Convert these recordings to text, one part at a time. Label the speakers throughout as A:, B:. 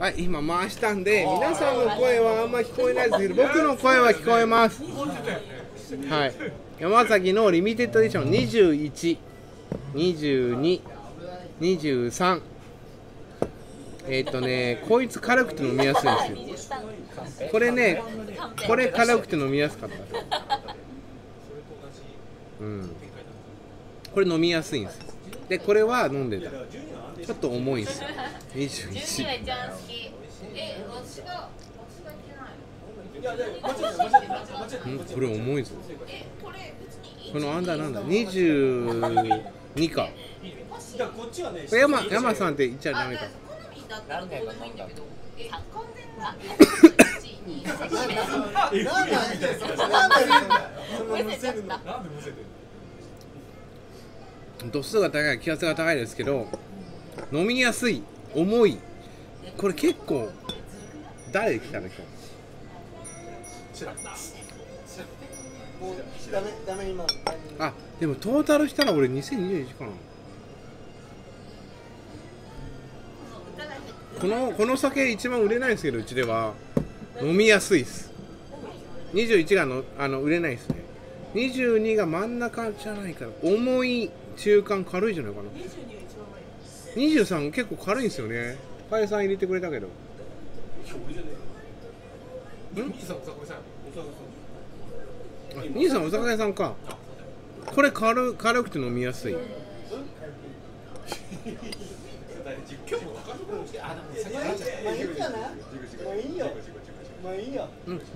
A: はい今回したんで皆さんの声はあんま聞こえないですけど 僕の声は聞こえます。はい。山崎のリミテッドエディション212223えっ、とねこいつ軽くて飲みやすいんですよ。これねこれ軽くて飲みやすかった。うん。これ飲みやすいんですよでこれは飲んでた。ちょっと重いんですよ。
B: 12
A: 21
B: が一番好き。え私が私がいけない。
A: うんこれ重いぞ。
B: えこ
A: のアンダーなんだ？22か。
C: だからこっちはね
A: これ山山さんって言っちゃダメか。
B: あ好みだったらどうでもいいんだけどえ完全な
C: あえ
D: なんだ
C: みたいな
D: なんだ
C: そのむせるのなんでむせてんの
A: 度数が高い気圧が高いですけど飲みやすい重い。これ結構誰来たの今日あでもトータルしたら俺2021かな。このこの酒一番売れないんですけどうちでは。飲みやすいです。21がのあの売れないですね。22が真ん中じゃないから重い中間軽いじゃないかな。23結構軽いんですよね。パイさん入れてくれたけど。
C: 兄さん？お酒さん
A: あ兄さんお酒屋さんか。これ軽軽くて飲みやすい。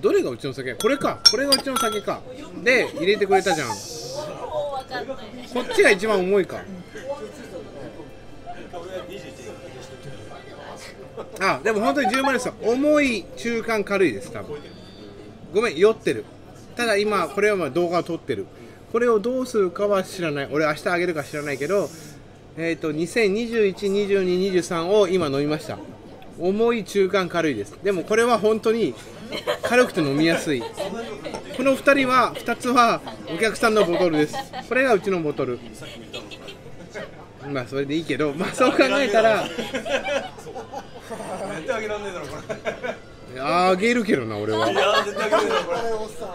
A: どれがうちの酒？これか。これがうちの酒か。で入れてくれたじゃんこっちが一番重いか。あでも本当に10万ですよ。重い中間軽いです多分。ごめん酔ってる。ただ今これはまあ動画を撮ってる。これをどうするかは知らない。俺明日あげるか知らないけどえっ、と20212223を今飲みました。重い中間軽いです。でもこれは本当に軽くて飲みやすい。この2人は2つはお客さんのボトルです。これがうちのボトル。まあそれでいいけどまあそう考えたら。
C: 絶対あげらんねえだろこれ。
A: あげるけどな俺は。い
C: や絶対あげらんねえだろこ
D: あれ。おっさん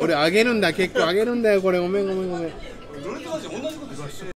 A: 俺あげるんだ結構あげるんだよこれ。ごめんごめんごめん